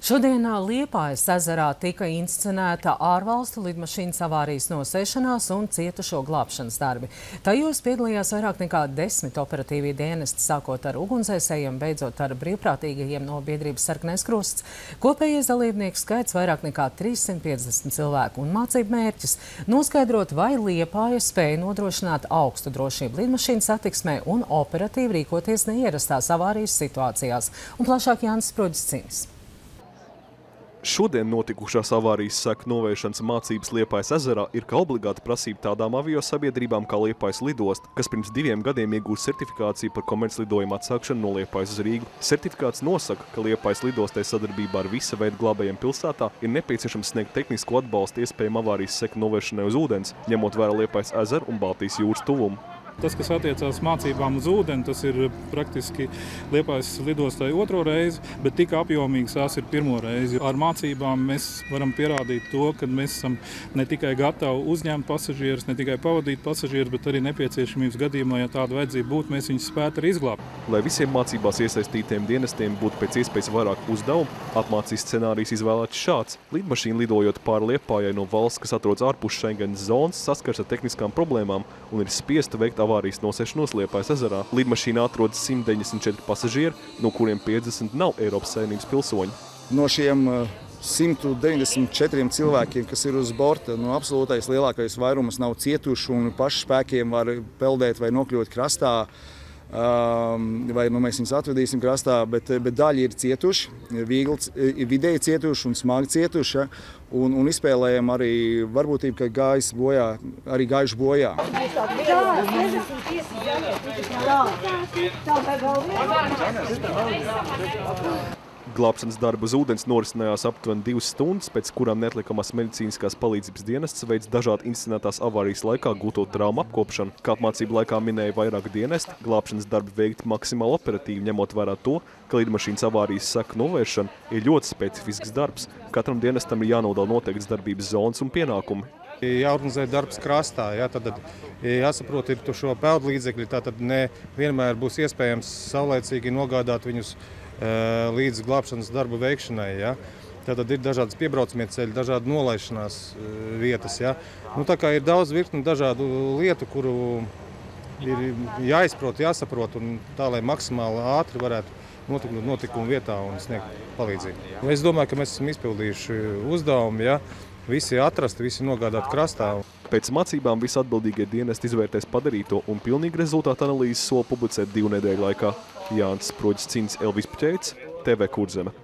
Šodien Liepājas ezerā tika inscenēta ārvalstu lidmašīnas avārijas nosēšanās un cietušo glābšanas darbi. Tajos piedalījās vairāk nekā desmit operatīvie dienesti, sākot ar ugunsdzēsējiem, beidzot ar brīvprātīgajiem no biedrības Sarkanais krusts. Kopējais dalībnieku skaits vairāk nekā 350 cilvēku un mācību mērķis - noskaidrot, vai Liepāja spēja nodrošināt augstu drošību lidmašīnas satiksmē un operatīvi rīkoties neierastās avārijas situācijās. Un plašāk Jānis Proģis cīnis. Šodien notikušās avārijas seku novēršanas mācības Liepājas ezerā ir kā obligāta prasība tādām avio sabiedrībām kā Liepājas lidost, kas pirms diviem gadiem iegūst certifikāciju par komerclidojumu atsākšanu no Liepājas uz Rīgu. Certifikāts nosaka, ka Liepājas lidostai sadarbībā ar visa veida glābējiem pilsētā ir nepieciešams sniegt tehnisko atbalstu iespējama avārijas seku novēršanai uz ūdens, ņemot vērā Liepājas ezeru un Baltijas jūras tuvumu. Tas, kas attiecās mācībām uz ūdeni, tas ir praktiski Liepājas lidostai otro reizi, bet tik apjomīgs tās ir pirmo reizi. Ar mācībām mēs varam pierādīt to, ka mēs esam ne tikai gatavi uzņemt pasažierus, ne tikai pavadīt pasažierus, bet arī nepieciešamības gadījumā, ja tāda vajadzība būtu, mēs viņus spētu arī izglābt. Lai visiem mācībās iesaistītiem dienestiem būtu pēc iespējas vairāk uzdevumu, apmācības scenārijs izvēlēts šāds. Lidmašīna lidojot pāri Liepājai no valsts, kas atrodas ārpus Schengenas zonas, saskars ar tehniskām problēmām un ir spiesta veikt avārijas nosēšanos Liepājas ezerā. Lidmašīnā atrodas 194 pasažieri, no kuriem 50 nav Eiropas Savienības pilsoņi. No šiem 194 cilvēkiem, kas ir uz borta, no absolūtais lielākais vairums nav cietuši un pašu spēkiem var peldēt vai nokļūt krastā. Um, vai nu, mēs viņus atvedīsim krastā, bet, bet daļa ir cietuši, viegli, vidēji cietuši un smagi cietuši. Ja? Un, un izspēlējam arī varbūtību, ka gājis bojā, arī gājuši bojā. Glābšanas darba uz ūdens norisinājās aptuveni divas stundas, pēc kurām neatlikamās medicīniskās palīdzības dienests veids dažādi inscenētās avārijas laikā gūto traumu apkopšanu. Kā apmācību laikā minēja vairāk dienesti, glābšanas darbi veikti maksimāli operatīvi, ņemot vērā to, ka lidmašīnas avārijas seku novēršana ir ļoti specifisks darbs. Katram dienestam ir jānodala noteikts darbības zonas un pienākumi. Jāorganizē darbs krastā, jā, tad jāsaprot, ir šo peldu līdzekļi, tātad ne vienmēr būs iespējams saulēcīgi nogādāt viņus līdz glābšanas darbu veikšanai. Ja? Tātad ir dažādas piebraucamie ceļi, dažādi nolaišanās vietas. Ja? Nu, tā kā ir daudz virkni dažādu lietu, kuru ir jāizprot, jāsaprot, un tā, lai maksimāli ātri varētu notikt notikuma vietā un sniegt palīdzību. Es domāju, ka mēs esam izpildījuši uzdevumu, ja? Visi atrasti, visi nogādāti krastā. Pēc mācībām visi atbildīgie dienesti izvērtēs padarīto un pilnīgi rezultātu analīzes sola publicēt divu nedēļu laikā. Jānis Proģis Cīns, Elvis Puķēts, TV Kurzeme.